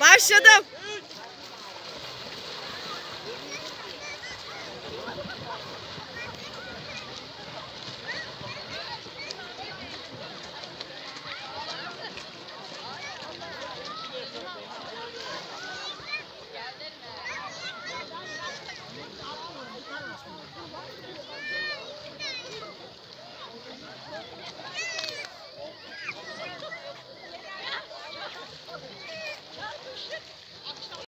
Başladım.